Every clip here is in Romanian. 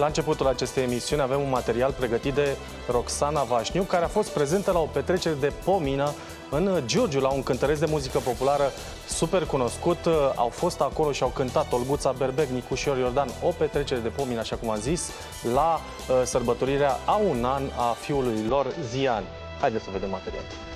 La începutul acestei emisiuni avem un material pregătit de Roxana Vașniu, care a fost prezentă la o petrecere de pomină în Giurgiu, la un cântăresc de muzică populară super cunoscut. Au fost acolo și au cântat Olguța Berbec, Nicușor Iordan, o petrecere de pomină, așa cum am zis, la uh, sărbătorirea a un an a fiului lor, Zian. Haideți să vedem materialul.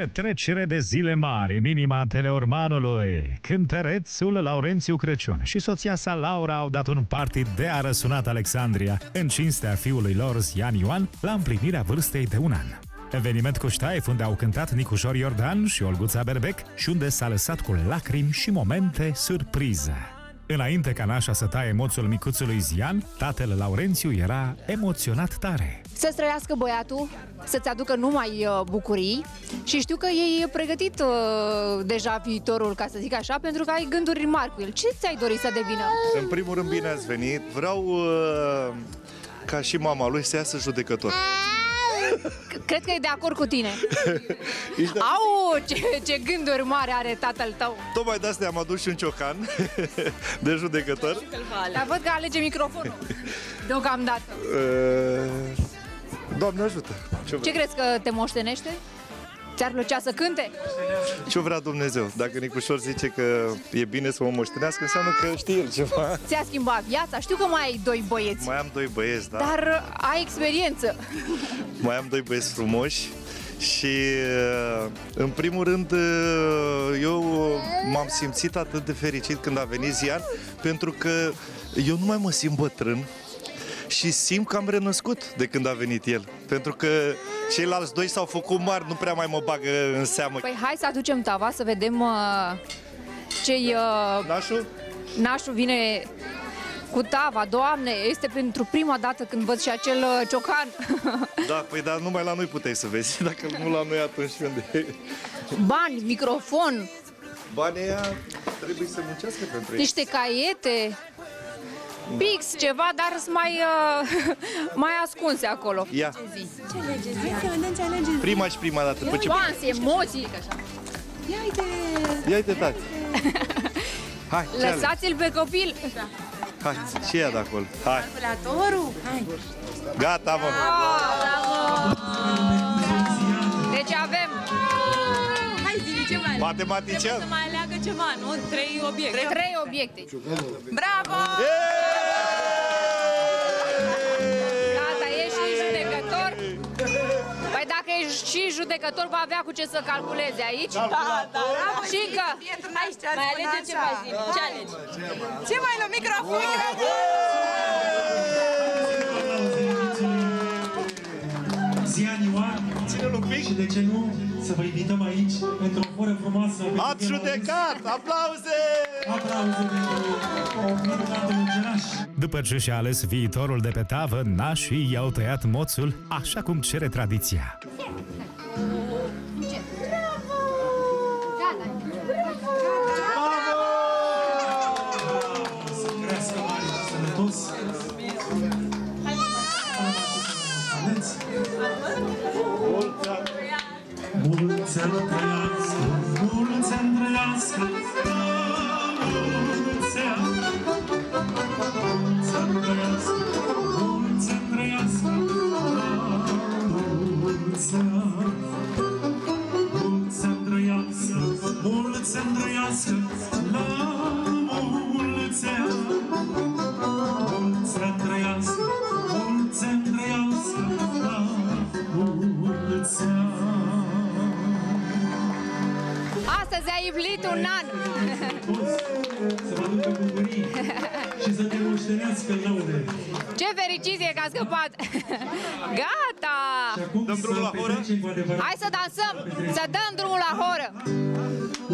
Petrecere de zile mari, minima teleormanului, cântărețul Laurențiu Crăciun și soția sa Laura au dat un party de a răsunat Alexandria în cinstea fiului lor Zian Ioan la împlinirea vârstei de un an. Eveniment cu ștaif unde au cântat Nicușor Iordan și Olguța Berbec și unde s-a lăsat cu lacrimi și momente surpriză. Înainte ca nașa să taie moțul micuțului Zian, tatăl Laurențiu era emoționat tare. Să-ți trăiască băiatul, să-ți aducă numai uh, bucurii și știu că ei pregătit uh, deja viitorul, ca să zic așa, pentru că ai gânduri mari cu el. Ce ți-ai dorit să devină? În primul rând, bine ați venit. Vreau uh, ca și mama lui să iasă judecător. Cred că e de acord cu tine. Ești de- Au, ce, ce gânduri mari are tatăl tău. Tocmai de asta am adus și un ciocan de judecător. Dar văd că alege microfonul. Deocamdată. Uh, Doamne ajută! Ce, Ce crezi că te moștenește? Ți-ar plăcea să cânte? ce vrea Dumnezeu? Dacă Nicușor zice că e bine să mă moștenească, înseamnă că știe el ceva. Ți-a schimbat viața? Știu că mai ai doi băieți, Mai am doi băieți, da? dar uh, ai experiență. Mai am doi băieți frumoși și uh, în primul rând uh, eu m-am simțit atât de fericit când a venit Zian pentru că eu nu mai mă simt bătrân și simt că am renăscut de când a venit el. Pentru că ceilalți doi s-au făcut mari, nu prea mai mă bagă în seamă. Păi hai să aducem tava să vedem uh, ce-i uh, Nașul? nașul vine cu tava. Doamne, este pentru prima dată când văd și acel uh, ciocan. Da, păi dar numai la noi puteai să vezi, dacă nu la noi atunci unde... Bani, microfon, Banii ăia trebuie să muncească pentru ei. niște caiete, pix, ceva, dar sunt mai, uh, mai ascunse acolo. Ia, Hai să vedem ce alegeți. prima și prima dată, după ce... Nuanțe, emoții, așa. Ia uite! Ia uite, tati. Hai, ce alegi? Lăsați-l pe copil. Hai, ce ia de acolo? Hai, Calculatorul? Hai! gata, mă. Deci avem Hai, zi ce mai Matematician. Să mai aleagă ceva, nu? Trei obiecte. trei obiecte. Bravo! Gata, și judecător, va avea cu ce să calculeze aici. Da, da. Și că Aici, mai alege ceva zi. Ce alegi? Ce mai luăm microfon? Zian Ioan Ține-l un pic. și de ce nu să vă invităm aici pentru o oră frumoasă. pentru Ați că l-au judecat! Aplauze! adus. Aplauze pentru minunatul îngeraș. După ce și-a ales viitorul de pe tavă, nașii i-au tăiat moțul așa cum cere tradiția. Mulți ani trăiască, mulți. Astăzi ai iblit un an. Să vă aducă bucurii și să te moștenească în laude. Ce fericiție că a scăpat. Gata. Și acum Dăm drumul să la horă? petrecem cu adevărat. Hai să dansăm, să dăm drumul la horă.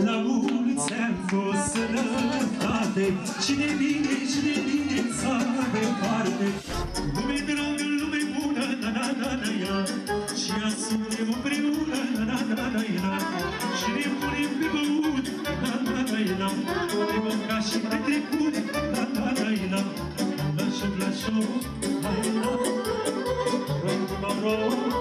La mulți ani cu sănătate Și de bine, și de bine să departe Lume dragă, lume bună, na na na na ia Și asumem împreună, na na na na ia Și ne punem pe băut, na na na la Ai mânca și mai trecut La la la la La șoc, la șoc Hai la Rog, noroc Și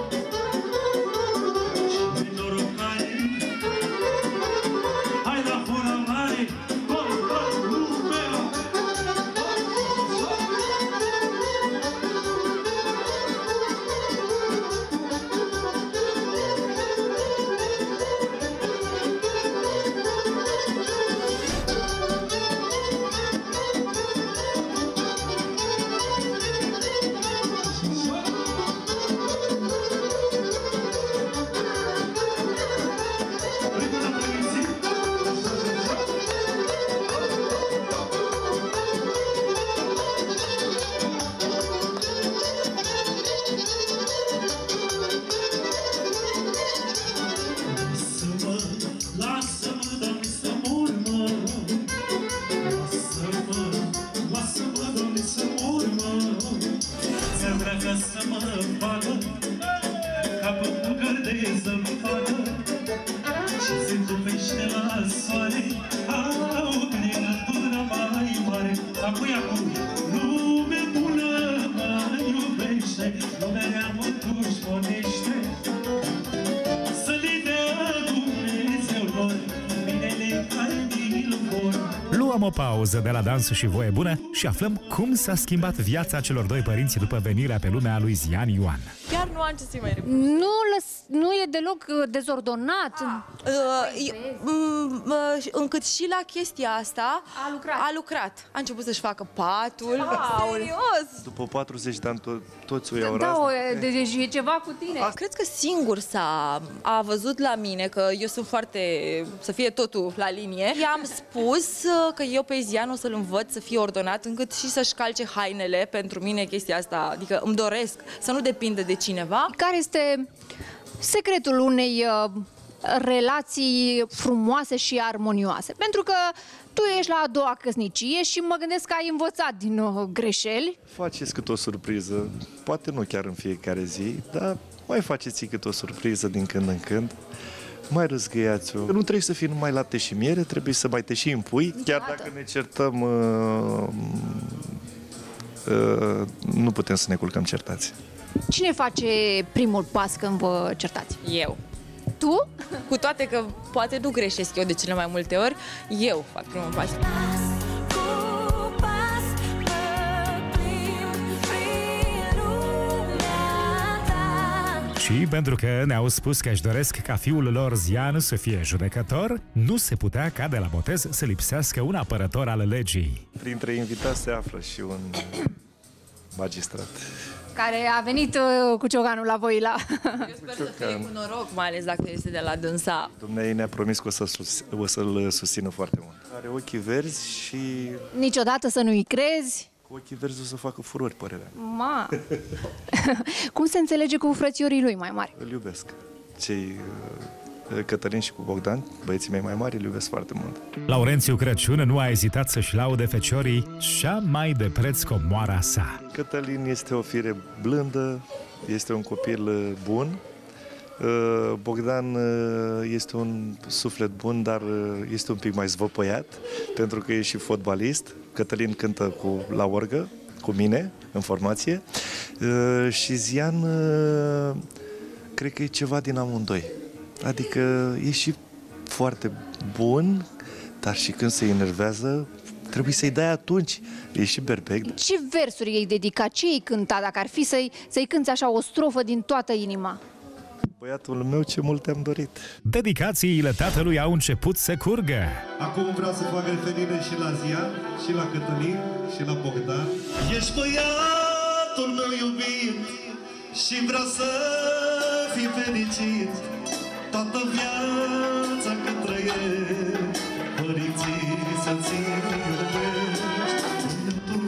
Ți-ar vrea ca să mă vadă Ca pe bucăr de zăpadă Și se topește la soare Au, din gura mai mare. Apoi acum, lume bună mă iubește Lumea rea mă dușmonește Luăm o pauză de la Dansul și Voie Bună și aflăm cum s-a schimbat viața celor doi părinți după venirea pe lumea lui Zian Ioan. Chiar nu am ce să-i mai repet. Nu, lăs, nu e deloc uh, dezordonat. Uh, e- m- m- încât și la chestia asta A lucrat. a lucrat. A început să-și facă patul. Serios! După 40 de ani to- toți o iau Da, razna. o, de, deci e ceva cu tine. Cred că singur s-a a văzut la mine că eu sunt foarte, să fie totul la linie. I-am spus uh, că eu pe Zian o să-l învăț să fie ordonat încât și să-și calce hainele pentru mine chestia asta. Adică îmi doresc să nu depindă de cineva. Care este secretul unei uh, relații frumoase și armonioase? Pentru că tu ești la a doua căsnicie și mă gândesc că ai învățat din uh, greșeli. Faceți cât o surpriză, poate nu chiar în fiecare zi, dar mai faceți cât o surpriză din când în când. Mai răzgăiați-o. Nu trebuie să fie numai lapte și miere, trebuie să mai te și împui. Chiar dacă ne certăm, uh, uh, nu putem să ne culcăm certați. Cine face primul pas când vă certați? Eu. Tu? Cu toate că poate nu greșesc eu de cele mai multe ori, eu fac primul pas. Și pentru că ne-au spus că își doresc ca fiul lor Zian să fie judecător, nu se putea ca de la botez să lipsească un apărător al legii. Printre invitați se află și un magistrat. Care a venit uh, cu cioganul la voi la... Eu sper să fie cu noroc, mai ales dacă este de la dânsa. Dumnezeu ne-a promis că o, să sus- o să-l susțină foarte mult. Are ochii verzi și Niciodată să nu-i crezi. cu ochii verzi o să facă furori, părerea mea. Ma. Cum se înțelege cu frățiorii lui mai mari? Îl iubesc. Cei uh, Cătălin și cu Bogdan, băieții mei mai mari, îl iubesc foarte mult. Laurențiu Crăciun nu a ezitat să-și laude feciorii cea mai de preț comoara sa. Cătălin este o fire blândă, este un copil uh, bun. Uh, Bogdan uh, este un suflet bun, dar uh, este un pic mai zvăpăiat, pentru că e și fotbalist. Cătălin cântă cu, la orgă, cu mine, în formație. Uh, Și Zian, uh, cred că e ceva din amândoi. Adică e și foarte bun, dar și când se enervează, trebuie să-i dai atunci. E și berbec. Ce versuri ei dedicat? Ce ei cânta dacă ar fi să-i, să-i cânti așa o strofă din toată inima? Băiatul meu ce mult te-am dorit. Dedicațiile tatălui au început să curgă. Acum vreau să fac referire și la Zian, și la Cătălin, și la Bogdan. Ești băiatul meu iubit și vreau să fii fericit toată viața cât trăiești. Părinții să ți iubești. Tu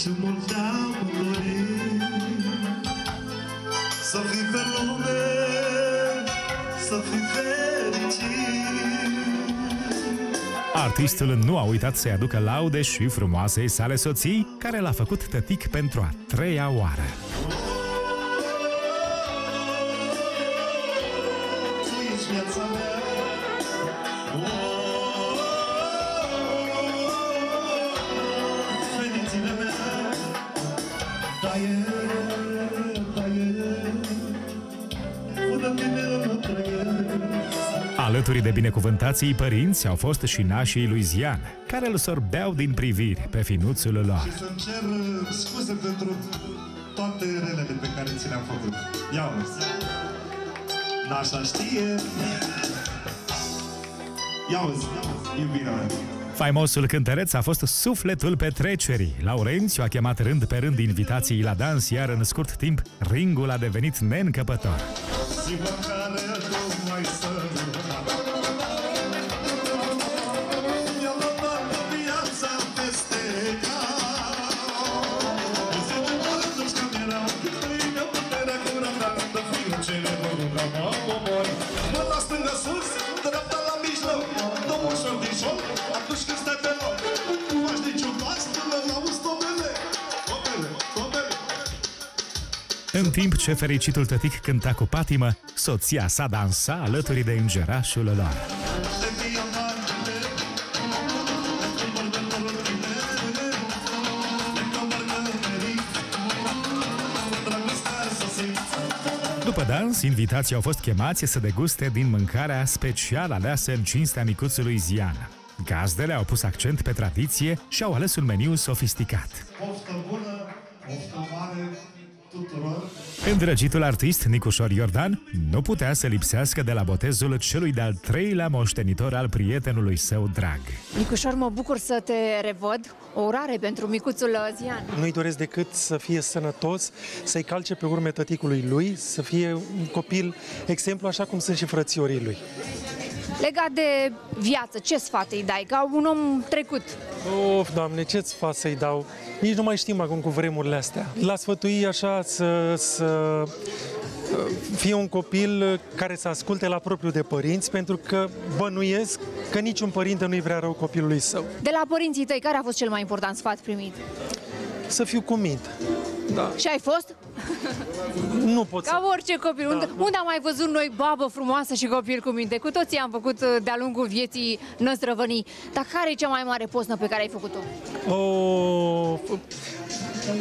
și mult am dorit să fii pe lume, să fii fericit. Artistul nu a uitat să-i aducă laude și frumoasei sale soții, care l-a făcut tătic pentru a treia oară. Alături de binecuvântații părinți au fost și nașii lui Zian, care îl sorbeau din priviri pe finuțul lor. Și să-mi cer uh, scuze pentru toate relele pe care ți le-am făcut. Ia uzi. Nașa știe. Ia uzi, iubirea mea. Faimosul cântăreț a fost sufletul petrecerii. Laurențiu a chemat rând pe rând invitații la dans, iar în scurt timp ringul a devenit neîncăpător. Ziua în care În timp ce fericitul tătic cânta cu patimă, soția sa dansa alături de îngerașul lor. După dans, invitații au fost chemați să deguste din mâncarea special aleasă în cinstea micuțului Zian. Gazdele au pus accent pe tradiție și au ales un meniu sofisticat. Poftă bună, poftă mare tuturor. Îndrăgitul artist Nicușor Iordan nu putea să lipsească de la botezul celui de-al treilea moștenitor al prietenului său drag. Nicușor, mă bucur să te revăd. O urare pentru micuțul uh, Zian. Nu-i doresc decât să fie sănătos, să-i calce pe urme tăticului lui, să fie un copil exemplu așa cum sunt și frățiorii lui. Legat de viață, ce sfat îi dai? Ca un om trecut. Of, Doamne, ce-ți fac să-i dau? Nici nu mai știm acum cu vremurile astea. La sfătui așa să, să fie un copil care să asculte la propriu de părinți, pentru că bănuiesc că niciun părinte nu-i vrea rău copilului său. De la părinții tăi, care a fost cel mai important sfat primit? Să fiu cu minte. Da. Și ai fost? Nu pot să... Ca orice copil. Unde, unde am mai văzut noi babă frumoasă și copil cu minte? Cu toții am făcut uh, de-a lungul vieții năstrăvănii. Dar care e cea mai mare posnă pe care ai făcut-o? O,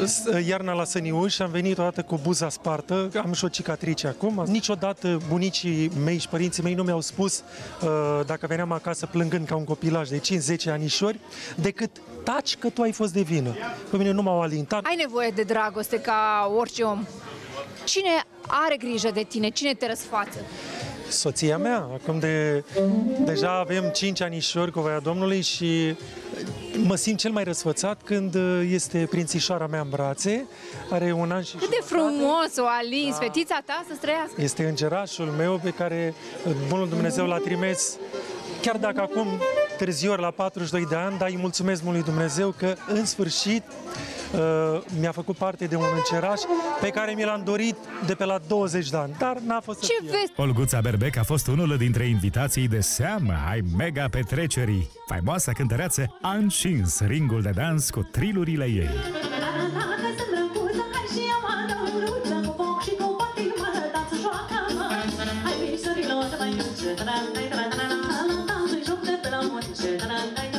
s- iarna la Săniuș, am venit odată cu buza spartă, am și o cicatrice acum. Niciodată bunicii mei și părinții mei nu mi-au spus uh, dacă veneam acasă plângând ca un copilaj de 5-10 anișori, decât taci că tu ai fost de vină. Pe mine nu m-au alintat. Ai nevoie de dragoste ca orice om. Cine are grijă de tine? Cine te răsfață? Soția mea, acum de, deja avem 5 anișori cu voia Domnului și mă simt cel mai răsfățat când este prințișoara mea în brațe, are un an și Cât de frumos o alins, fetița ta să trăiască. Este îngerașul meu pe care Bunul Dumnezeu l-a trimis. Chiar dacă acum târziu ori la 42 de ani, dar îi mulțumesc Bunului Dumnezeu că în sfârșit uh, mi-a făcut parte de un îngeraș pe care mi l-am dorit de pe la 20 de ani, dar n-a fost să Ce fie. vezi? Olguța Berbec a fost unul dintre invitații de seamă ai mega petrecerii. Faimoasa cântăreață a încins ringul de dans cu trilurile ei. La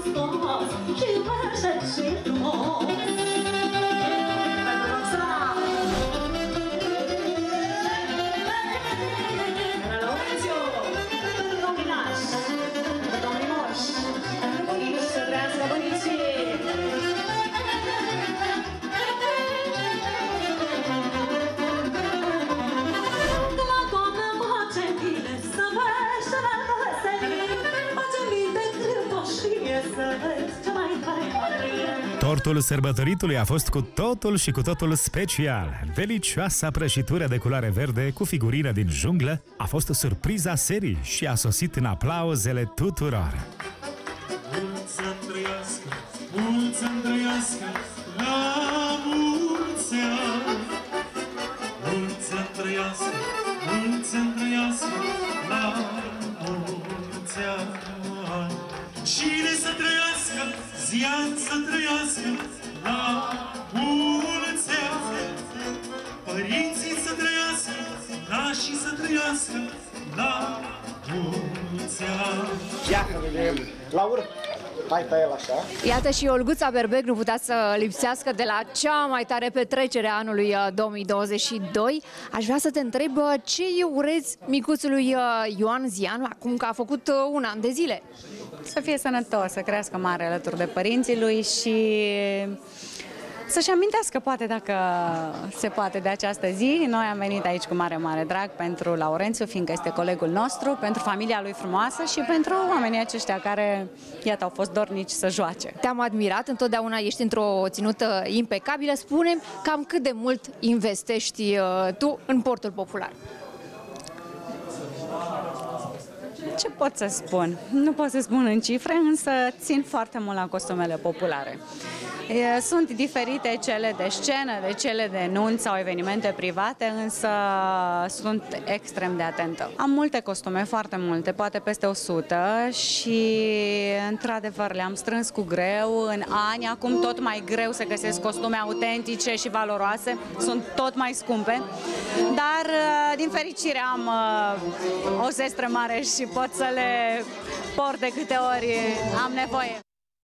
și Hristos și iubește și frumos. Tortul sărbătoritului a fost cu totul și cu totul special. Delicioasa prăjitură de culoare verde cu figurină din junglă a fost surpriza serii și a sosit în aplauzele tuturor. Trăiască, zian să trăiască, la mulți ani. Părinții să trăiască, nașii să trăiască, la mulți ani. Laur, hai pe el așa. Iată și Olguța Berbec nu putea să lipsească de la cea mai tare petrecere a anului uh, 2022. Aș vrea să te întreb uh, ce îi urezi micuțului uh, Ioan Zianu acum că a făcut uh, un an de zile. Să fie sănătos, să crească mare alături de părinții lui și să-și amintească, poate, dacă se poate, de această zi. Noi am venit aici cu mare, mare drag pentru Laurențiu, fiindcă este colegul nostru, pentru familia lui frumoasă și pentru oamenii aceștia care, iată, au fost dornici să joace. Te-am admirat, întotdeauna ești într-o ținută impecabilă. Spune cam cât de mult investești uh, tu în portul popular. Ce pot să spun? Nu pot să spun în cifre, însă țin foarte mult la costumele populare. E, Sunt diferite cele de scenă, de cele de nunți sau evenimente private, însă sunt extrem de atentă. Am multe costume, foarte multe, poate peste 100 și într-adevăr le-am strâns cu greu în ani. Acum tot mai greu să găsesc costume autentice și valoroase, sunt tot mai scumpe, dar din fericire am uh, o zestră mare și pot să le port de câte ori am nevoie.